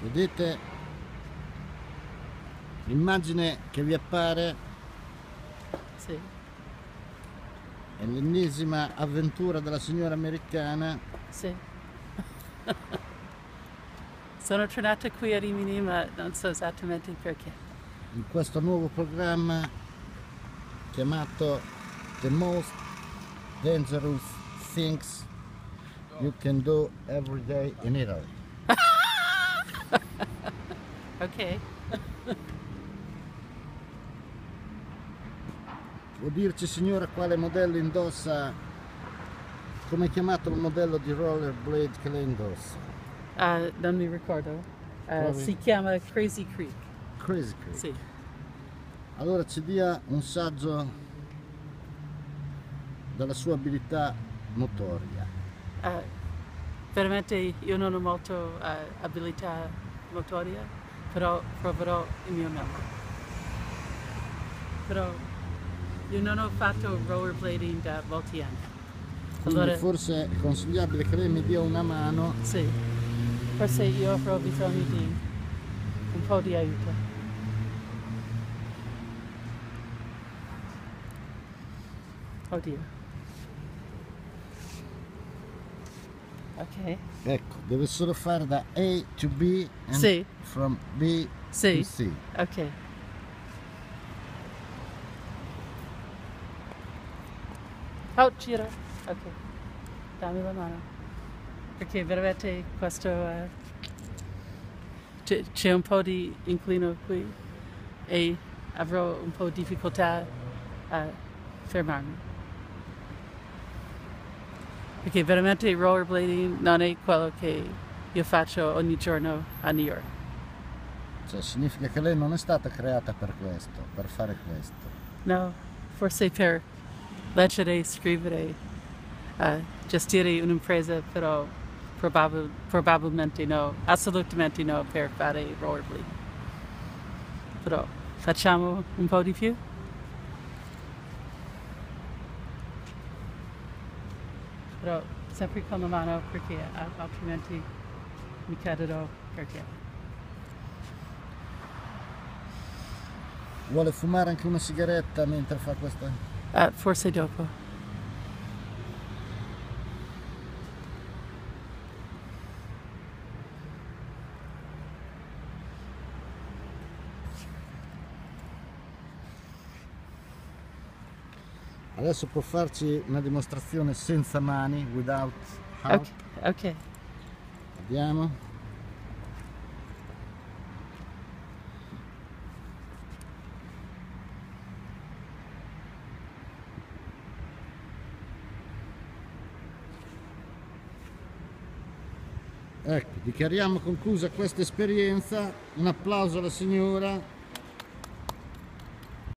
Vedete l'immagine che vi appare Sì. è l'ennesima avventura della signora americana Sì. Sono tornata qui a Rimini ma non so esattamente perché. in questo nuovo programma chiamato The Most Dangerous Things You Can Do Every Day in Italy. Ok. Può dirci signora quale modello indossa, come è chiamato il modello di rollerblade che lei indossa? Ah, non mi ricordo. Provi. si chiama Crazy Creek. Crazy Creek. Sì. Allora ci dia un saggio della sua abilità motoria. Ah, veramente io non ho molto ah, abilità motoria, però proverò il mio meglio. Però io non ho fatto rollerblading da molti anni. Quindi Allora, forse è consigliabile che lei mi dia una mano sì, forse io avrò bisogno di un po' di aiuto. Oddio. Ok. Ecco, deve solo fare da A to B and Sì. from B Sì. to C. Ok. Oh, gira. Ok. Dammi la mano. Perché veramente questo... c'è, c'è un po' di inclino qui e avrò un po' di difficoltà a fermarmi. Perché veramente il rollerblading non è quello che io faccio ogni giorno a New York. Cioè significa che lei non è stata creata per questo, per fare questo. No, forse per leggere, scrivere, eh, gestire un'impresa, però probabil- probabilmente no, assolutamente no per fare rollerblading. Però facciamo un po' di più? Però sempre con la mano perché altrimenti mi cadrò perché. Vuole fumare anche una sigaretta mentre fa questa? Eh, forse dopo. Adesso può farci una dimostrazione senza mani, without help. Ok, ok. Vediamo. Ecco, dichiariamo conclusa questa esperienza. Un applauso alla signora.